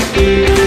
Música